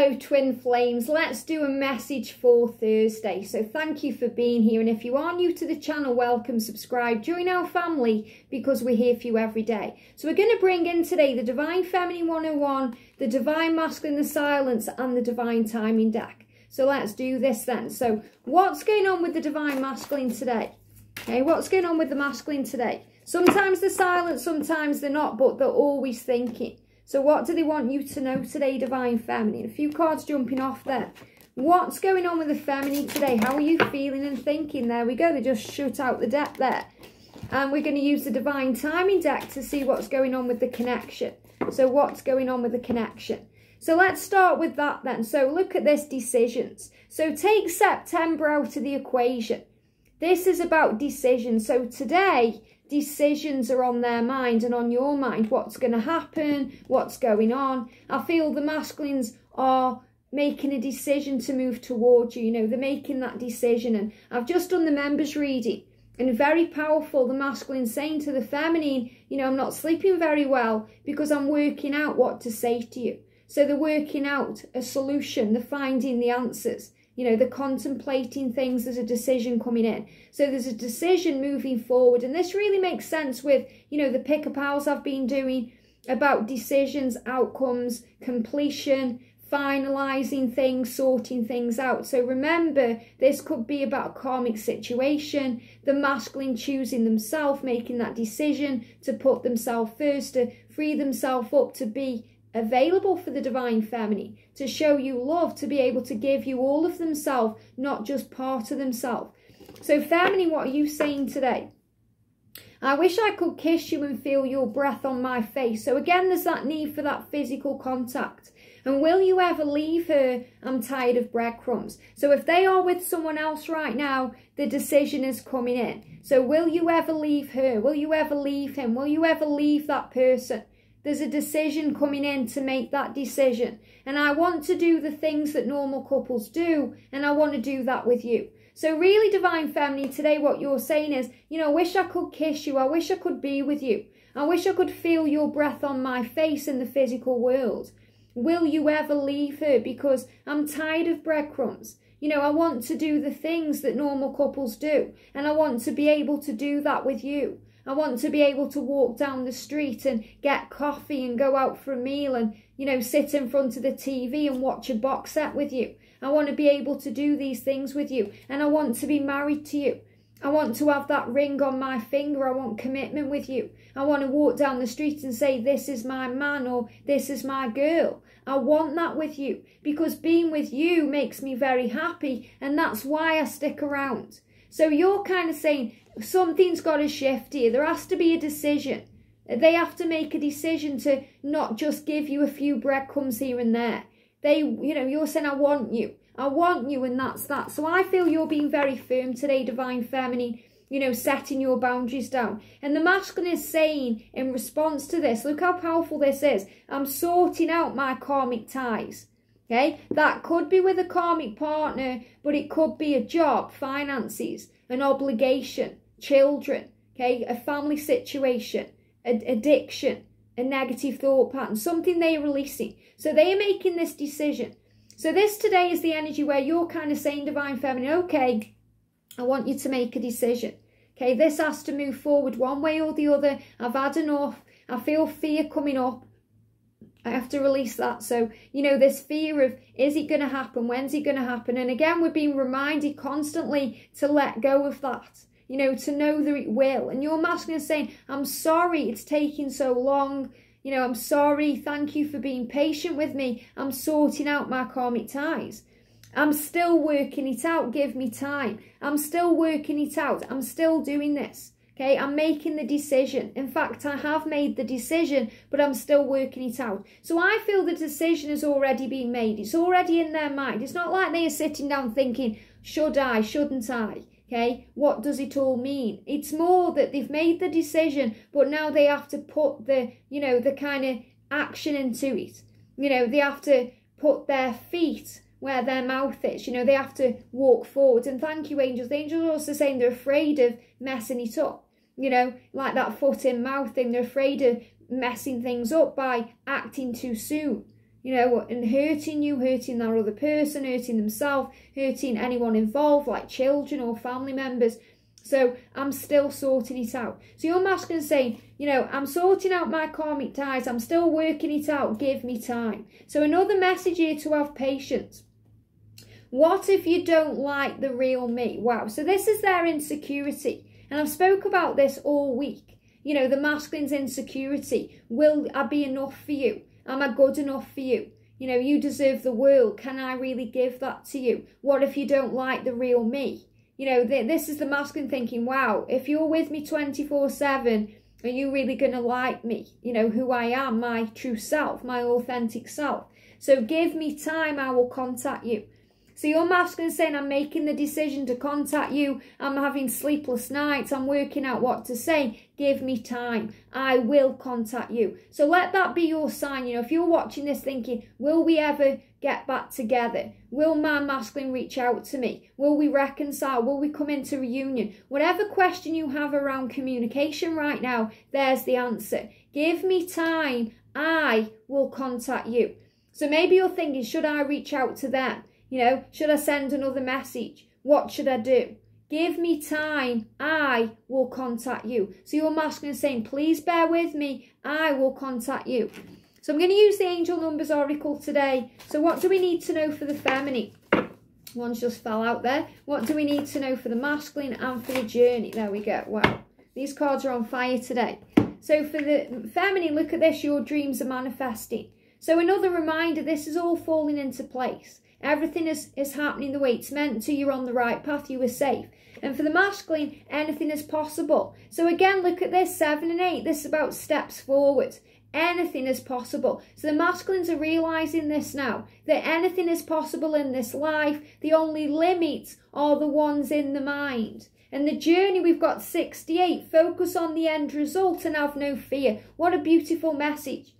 Hello, Twin Flames. Let's do a message for Thursday. So, thank you for being here. And if you are new to the channel, welcome, subscribe, join our family because we're here for you every day. So, we're going to bring in today the Divine Feminine 101, the Divine Masculine, the Silence, and the Divine Timing deck. So, let's do this then. So, what's going on with the Divine Masculine today? Okay, what's going on with the masculine today? Sometimes they're silent, sometimes they're not, but they're always thinking. So what do they want you to know today, Divine Feminine? A few cards jumping off there. What's going on with the feminine today? How are you feeling and thinking? There we go. They just shut out the deck there. And we're going to use the Divine Timing deck to see what's going on with the connection. So what's going on with the connection? So let's start with that then. So look at this decisions. So take September out of the equation. This is about decisions. So today, decisions are on their mind and on your mind. What's going to happen? What's going on? I feel the masculines are making a decision to move towards you. You know, they're making that decision. And I've just done the members reading and very powerful. The masculine saying to the feminine, you know, I'm not sleeping very well because I'm working out what to say to you. So they're working out a solution, they're finding the answers. You know, they're contemplating things, there's a decision coming in. So there's a decision moving forward. And this really makes sense with, you know, the pick a piles I've been doing about decisions, outcomes, completion, finalizing things, sorting things out. So remember, this could be about a karmic situation, the masculine choosing themselves, making that decision to put themselves first, to free themselves up to be available for the divine feminine to show you love to be able to give you all of themselves not just part of themselves so feminine what are you saying today I wish I could kiss you and feel your breath on my face. So again, there's that need for that physical contact. And will you ever leave her? I'm tired of breadcrumbs. So if they are with someone else right now, the decision is coming in. So will you ever leave her? Will you ever leave him? Will you ever leave that person? There's a decision coming in to make that decision. And I want to do the things that normal couples do, and I want to do that with you. So really, Divine Feminine, today what you're saying is, you know, I wish I could kiss you. I wish I could be with you. I wish I could feel your breath on my face in the physical world. Will you ever leave her? Because I'm tired of breadcrumbs. You know, I want to do the things that normal couples do, and I want to be able to do that with you. I want to be able to walk down the street and get coffee and go out for a meal and, you know, sit in front of the TV and watch a box set with you. I want to be able to do these things with you and I want to be married to you. I want to have that ring on my finger. I want commitment with you. I want to walk down the street and say, This is my man or this is my girl. I want that with you because being with you makes me very happy and that's why I stick around. So you're kind of saying something's got to shift here. There has to be a decision. They have to make a decision to not just give you a few breadcrumbs here and there. They, you know, you're saying, I want you. I want you, and that's that. So I feel you're being very firm today, Divine Feminine, you know, setting your boundaries down. And the masculine is saying in response to this, look how powerful this is. I'm sorting out my karmic ties. Okay, that could be with a karmic partner, but it could be a job, finances, an obligation, children, okay, a family situation, a- addiction, a negative thought pattern, something they're releasing. So they are making this decision. So this today is the energy where you're kind of saying, Divine Feminine, okay, I want you to make a decision. Okay, this has to move forward one way or the other. I've had enough. I feel fear coming up. I have to release that. So, you know, this fear of is it going to happen? When's it going to happen? And again, we're being reminded constantly to let go of that, you know, to know that it will. And your masculine is saying, I'm sorry it's taking so long. You know, I'm sorry. Thank you for being patient with me. I'm sorting out my karmic ties. I'm still working it out. Give me time. I'm still working it out. I'm still doing this. Okay, I'm making the decision. In fact, I have made the decision, but I'm still working it out. So I feel the decision has already been made. It's already in their mind. It's not like they are sitting down thinking, should I, shouldn't I? Okay, what does it all mean? It's more that they've made the decision, but now they have to put the, you know, the kind of action into it. You know, they have to put their feet where their mouth is. You know, they have to walk forward. And thank you, angels. The angels are also saying they're afraid of messing it up you know, like that foot in mouth thing. They're afraid of messing things up by acting too soon. you know, and hurting you, hurting that other person, hurting themselves, hurting anyone involved, like children or family members. So I'm still sorting it out. So your masculine saying, you know, I'm sorting out my karmic ties. I'm still working it out. Give me time. So another message here to have patience. What if you don't like the real me? Wow. So this is their insecurity. And I've spoke about this all week. You know, the masculine's insecurity. Will I be enough for you? Am I good enough for you? You know, you deserve the world. Can I really give that to you? What if you don't like the real me? You know, th this is the masculine thinking, wow, if you're with me 24 7, are you really going to like me? You know, who I am, my true self, my authentic self. So give me time, I will contact you. So your masculine saying, I'm making the decision to contact you. I'm having sleepless nights. I'm working out what to say. Give me time. I will contact you. So let that be your sign. You know, if you're watching this thinking, will we ever get back together? Will my masculine reach out to me? Will we reconcile? Will we come into reunion? Whatever question you have around communication right now, there's the answer. Give me time. I will contact you. So maybe you're thinking, should I reach out to them? You know, should I send another message? What should I do? Give me time. I will contact you. So your masculine is saying, please bear with me. I will contact you. So I'm going to use the angel numbers oracle today. So what do we need to know for the feminine? One's just fell out there. What do we need to know for the masculine and for the journey? There we go. Wow. These cards are on fire today. So for the feminine, look at this. Your dreams are manifesting. So another reminder, this is all falling into place. Everything is, is happening the way it's meant to. You're on the right path. You are safe. And for the masculine, anything is possible. So again, look at this, seven and eight. This is about steps forward. Anything is possible. So the masculines are realizing this now, that anything is possible in this life. The only limits are the ones in the mind. And the journey, we've got 68. Focus on the end result and have no fear. What a beautiful message.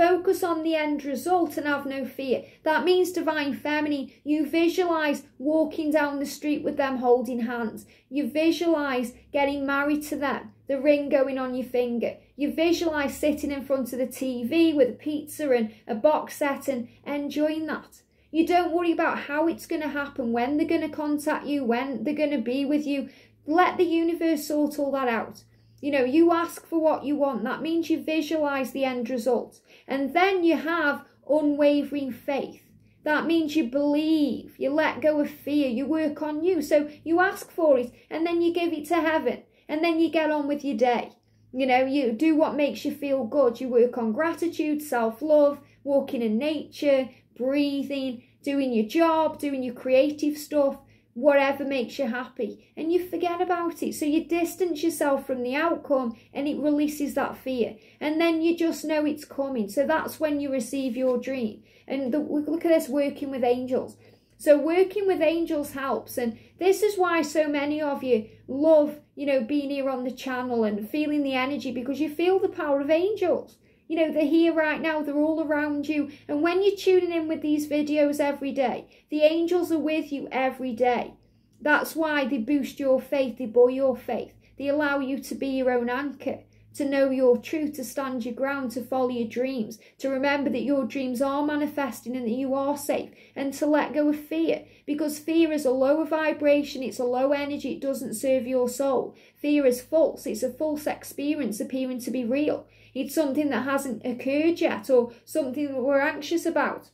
Focus on the end result and have no fear. That means divine feminine. You visualize walking down the street with them holding hands. You visualize getting married to them, the ring going on your finger. You visualize sitting in front of the TV with a pizza and a box set and enjoying that. You don't worry about how it's going to happen, when they're going to contact you, when they're going to be with you. Let the universe sort all that out. You know, you ask for what you want. That means you visualize the end result. And then you have unwavering faith. That means you believe, you let go of fear, you work on you. So you ask for it and then you give it to heaven and then you get on with your day. You know, you do what makes you feel good. You work on gratitude, self love, walking in nature, breathing, doing your job, doing your creative stuff, whatever makes you happy and you forget about it. So you distance yourself from the outcome and it releases that fear. And then you just know it's coming. So that's when you receive your dream. And the, look at this working with angels. So working with angels helps. And this is why so many of you love you know being here on the channel and feeling the energy because you feel the power of angels you know, they're here right now, they're all around you. And when you're tuning in with these videos every day, the angels are with you every day. That's why they boost your faith, they buoy your faith. They allow you to be your own anchor, to know your truth, to stand your ground, to follow your dreams, to remember that your dreams are manifesting and that you are safe, and to let go of fear. Because fear is a lower vibration, it's a low energy, it doesn't serve your soul. Fear is false, it's a false experience appearing to be real. It's something that hasn't occurred yet or something that we're anxious about.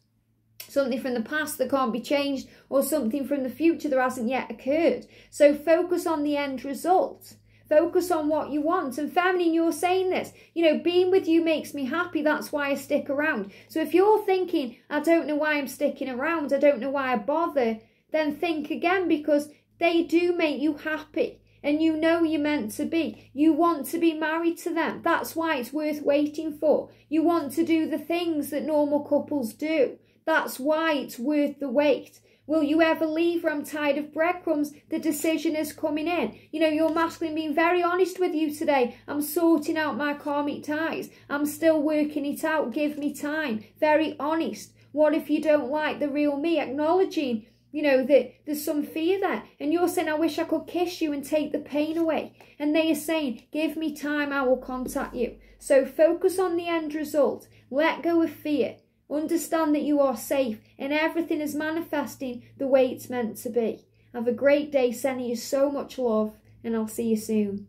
Something from the past that can't be changed or something from the future that hasn't yet occurred. So focus on the end result. Focus on what you want. And feminine, you're saying this. You know, being with you makes me happy. That's why I stick around. So if you're thinking, I don't know why I'm sticking around, I don't know why I bother, then think again because they do make you happy and you know you're meant to be. You want to be married to them. That's why it's worth waiting for. You want to do the things that normal couples do. That's why it's worth the wait. Will you ever leave I'm tired of breadcrumbs? The decision is coming in. You know, your masculine being very honest with you today. I'm sorting out my karmic ties. I'm still working it out. Give me time. Very honest. What if you don't like the real me? Acknowledging you know, that there's some fear there. And you're saying, I wish I could kiss you and take the pain away. And they are saying, give me time, I will contact you. So focus on the end result. Let go of fear. Understand that you are safe and everything is manifesting the way it's meant to be. Have a great day, sending you so much love, and I'll see you soon.